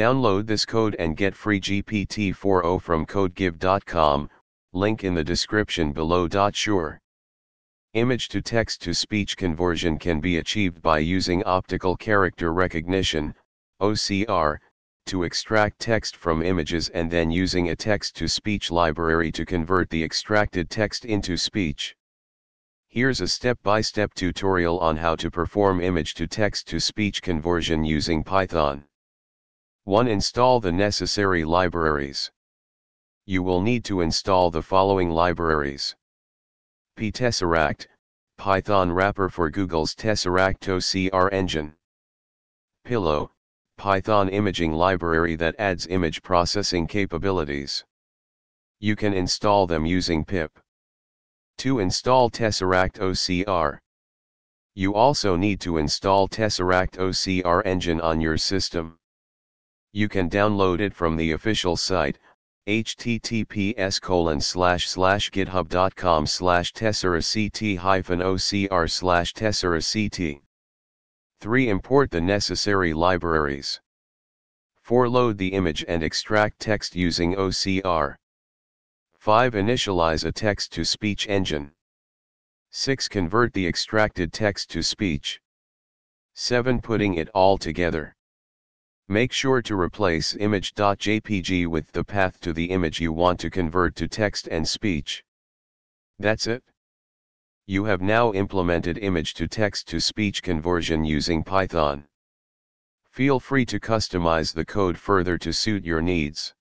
Download this code and get free GPT-4o from codegive.com, link in the description below. Sure. Image to text to speech conversion can be achieved by using optical character recognition, OCR, to extract text from images and then using a text to speech library to convert the extracted text into speech. Here's a step-by-step -step tutorial on how to perform image to text to speech conversion using Python. 1. Install the necessary libraries. You will need to install the following libraries. pytesseract, Python wrapper for Google's Tesseract OCR engine. Pillow, Python imaging library that adds image processing capabilities. You can install them using pip. To install Tesseract OCR. You also need to install Tesseract OCR engine on your system. You can download it from the official site, https colon slash slash github.com slash tesseract hyphen ocr slash tesseract. 3. Import the necessary libraries. 4. Load the image and extract text using OCR. 5. Initialize a text-to-speech engine. 6. Convert the extracted text to speech. 7. Putting it all together. Make sure to replace image.jpg with the path to the image you want to convert to text and speech. That's it. You have now implemented image to text to speech conversion using Python. Feel free to customize the code further to suit your needs.